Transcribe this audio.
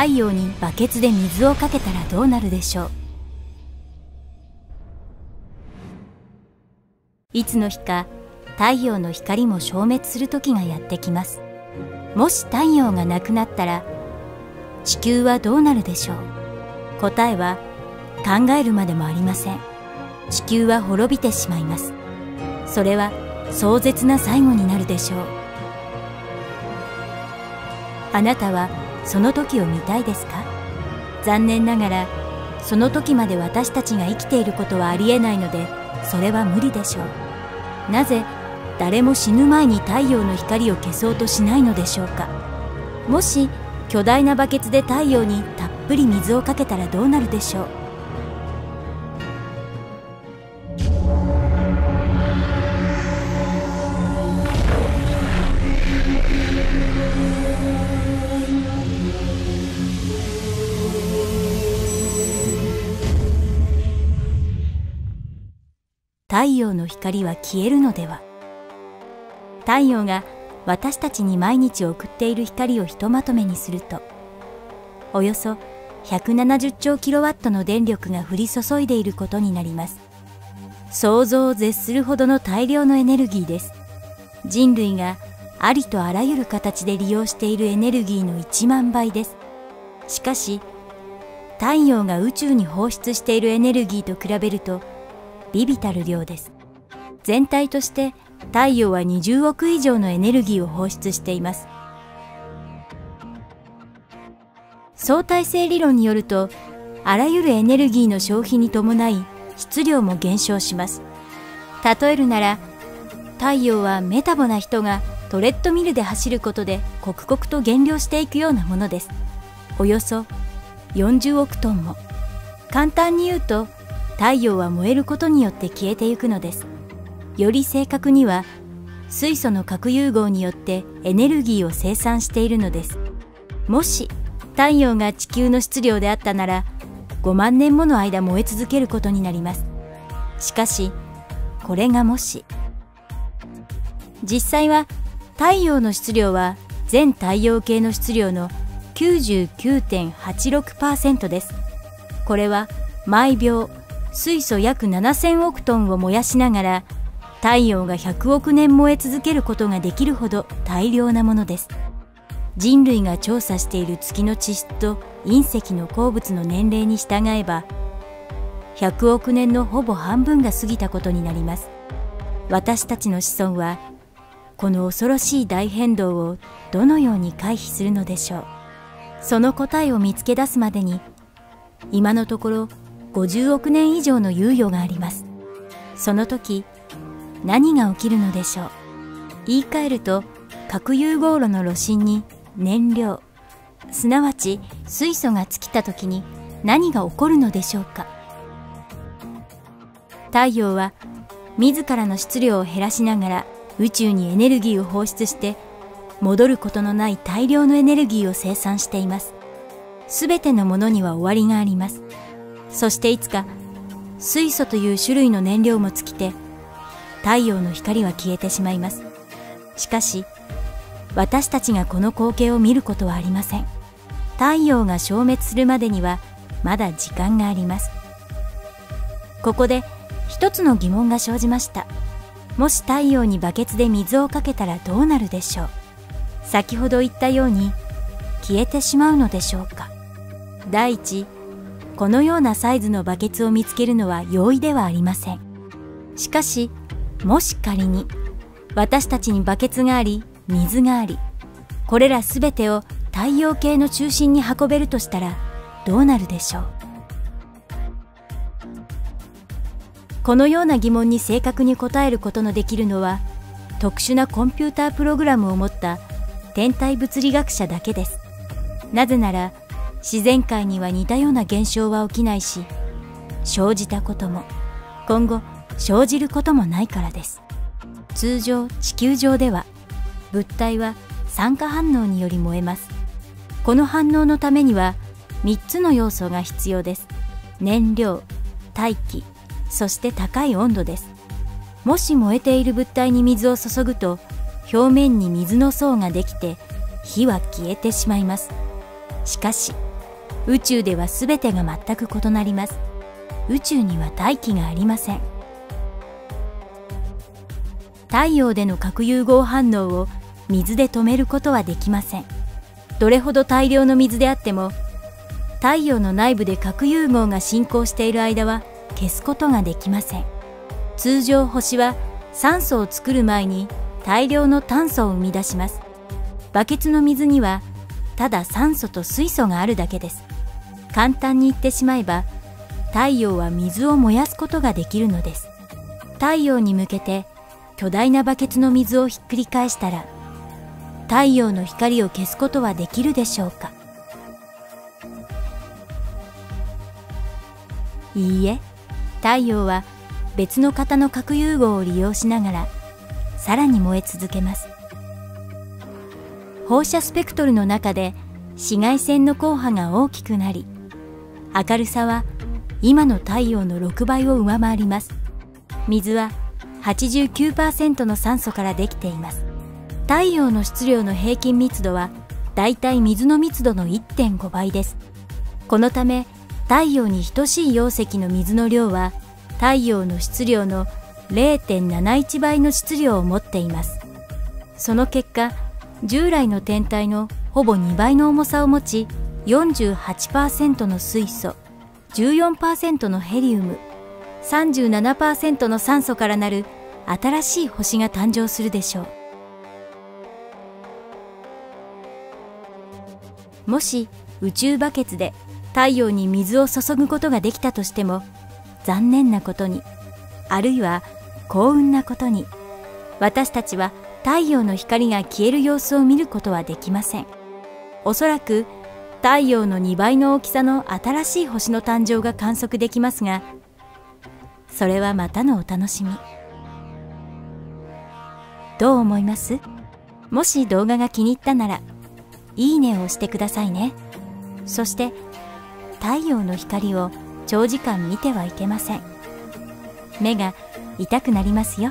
太陽にバケツで水をかけたらどうなるでしょう。いつの日か太陽の光も消滅する時がやってきます。もし太陽がなくなったら地球はどうなるでしょう。答えは考えるまでもありません。地球は滅びてしまいます。それは壮絶な最後になるでしょう。あなたはその時を見たいですか？残念ながらその時まで私たちが生きていることはありえないのでそれは無理でしょう。なぜ誰も死ぬ前に太陽の光を消そうとしないのでしょうか？もし巨大なバケツで太陽にたっぷり水をかけたらどうなるでしょう？太陽の光は消えるのでは。太陽が私たちに毎日送っている光をひとまとめにするとおよそ170兆キロワットの電力が降り注いでいることになります。想像を絶するほどの大量のエネルギーです。人類がありとあらゆる形で利用しているエネルギーの1万倍です。しかし太陽が宇宙に放出しているエネルギーと比べると微々たる量です。全体として太陽は20億以上のエネルギーを放出しています。相対性理論によるとあらゆるエネルギーの消費に伴い質量も減少します。例えるなら太陽はメタボな人がトレッドミルで走ることで刻々と減量していくようなものです。およそ40億トンも。簡単に言うと太陽は燃えることによって消えてゆくのです。より正確には水素の核融合によってエネルギーを生産しているのです。もし太陽が地球の質量であったなら5万年もの間燃え続けることになります。しかしこれがもし実際は太陽の質量は全太陽系の質量の99.86%です。これは毎秒水素約7000億トンを燃やしながら太陽が100億年燃え続けることができるほど大量なものです。人類が調査している月の地質と隕石の鉱物の年齢に従えば100億年のほぼ半分が過ぎたことになります。私たちの子孫はこの恐ろしい大変動をどのように回避するのでしょう。その答えを見つけ出すまでに今のところ50億年以上の猶予があります。その時何が起きるのでしょう？言い換えると核融合炉の炉心に燃料すなわち水素が尽きた時に何が起こるのでしょうか？太陽は自らの質量を減らしながら宇宙にエネルギーを放出して戻ることのない大量のエネルギーを生産しています。すべてのものには終わりがあります。そしていつか水素という種類の燃料も尽きて太陽の光は消えてしまいます。しかし私たちがこの光景を見ることはありません。太陽が消滅するまでにはまだ時間があります。ここで一つの疑問が生じました。もし太陽にバケツで水をかけたらどうなるでしょう。先ほど言ったように消えてしまうのでしょうか。第一このようなサイズのバケツを見つけるのは容易ではありません。しかしもし仮に私たちにバケツがあり水がありこれらすべてを太陽系の中心に運べるとしたらどうなるでしょう？このような疑問に正確に答えることのできるのは特殊なコンピュータープログラムを持った天体物理学者だけです。なぜなら自然界には似たような現象は起きないし生じたことも今後生じることもないからです。通常地球上では物体は酸化反応により燃えます。この反応のためには3つの要素が必要です。燃料大気そして高い温度です。もし燃えている物体に水を注ぐと表面に水の層ができて火は消えてしまいます。しかし宇宙では全てが全く異なります。宇宙には大気がありません。太陽での核融合反応を水で止めることはできません。どれほど大量の水であっても太陽の内部で核融合が進行している間は消すことができません。通常星は酸素を作る前に大量の炭素を生み出します。バケツの水にはただ酸素と水素があるだけです。簡単に言ってしまえば太陽は水を燃やすことができるのです。太陽に向けて巨大なバケツの水をひっくり返したら太陽の光を消すことはできるでしょうか。いいえ太陽は別の型の核融合を利用しながらさらに燃え続けます。放射スペクトルの中で紫外線の光波が大きくなり明るさは今の太陽の6倍を上回ります。水は89%の酸素からできています。太陽の質量の平均密度はだいたい水の密度の1.5倍です。このため太陽に等しい溶石の水の量は太陽の質量の0.71倍の質量を持っています。その結果従来の天体のほぼ2倍の重さを持ち48%の水素14%のヘリウム37%の酸素からなる新しい星が誕生するでしょう。もし宇宙バケツで太陽に水を注ぐことができたとしても残念なことにあるいは幸運なことに私たちは太陽の光が消える様子を見ることはできません。おそらく太陽の2倍の大きさの新しい星の誕生が観測できますがそれはまたのお楽しみ。どう思います？もし動画が気に入ったならいいねを押してくださいね。そして太陽の光を長時間見てはいけません。目が痛くなりますよ。